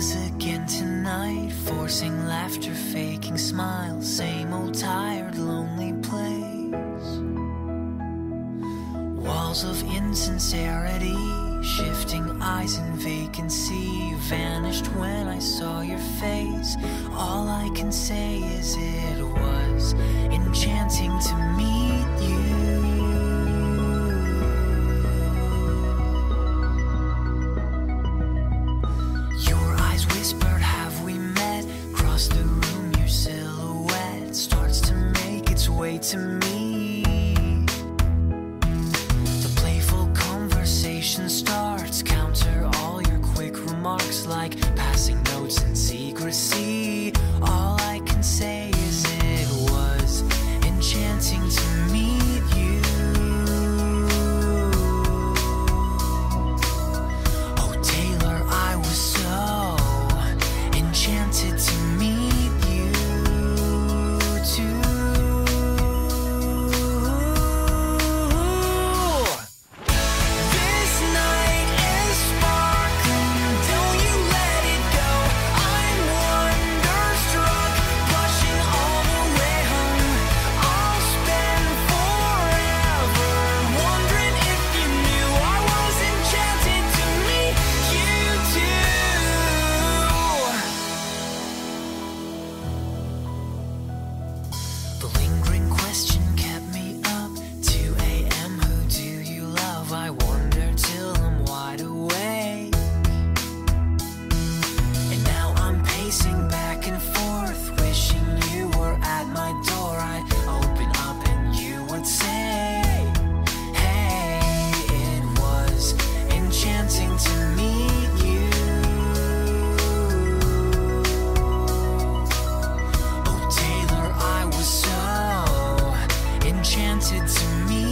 us again tonight, forcing laughter, faking smiles, same old tired, lonely place. Walls of insincerity, shifting eyes in vacancy, vanished when I saw your face. All I can say is it was enchanting to meet you. to me. The playful conversation starts, counter all your quick remarks like passing notes in secrecy. enchanted to me.